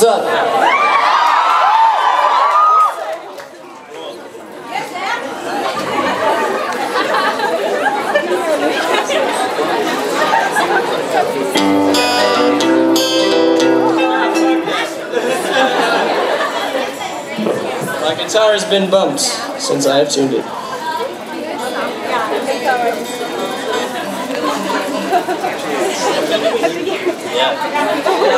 What's up? My guitar has been bumped since I have tuned it. yeah.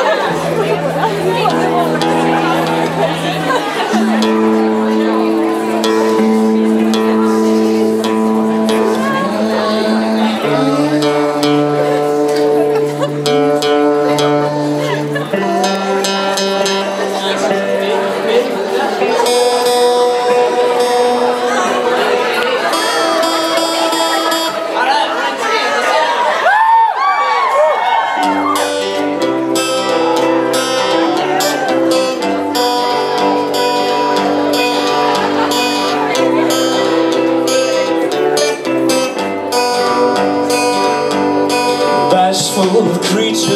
bashful creature,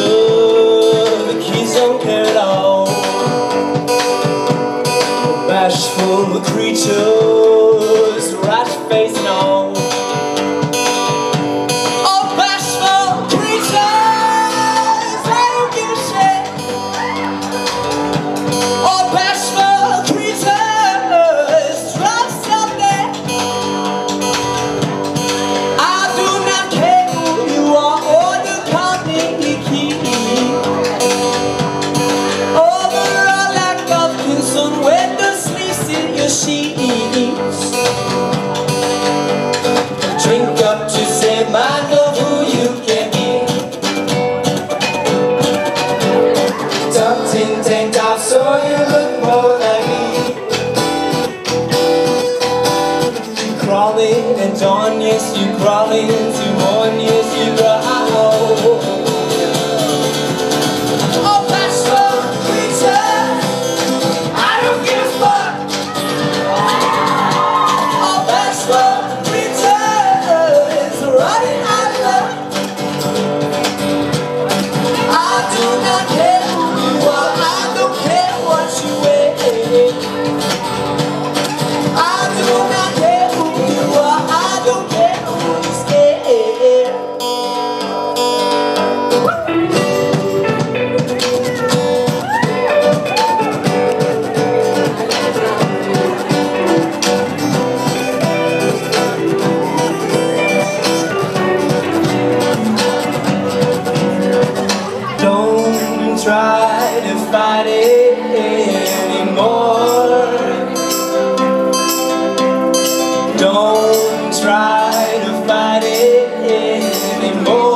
the kids don't care at all. Bashful creatures, rat face and all. Your sheets. Drink up to say mind of who you can be. Tucked in tank top so you look more like me. You crawling and dawn, yes, you crawling anymore.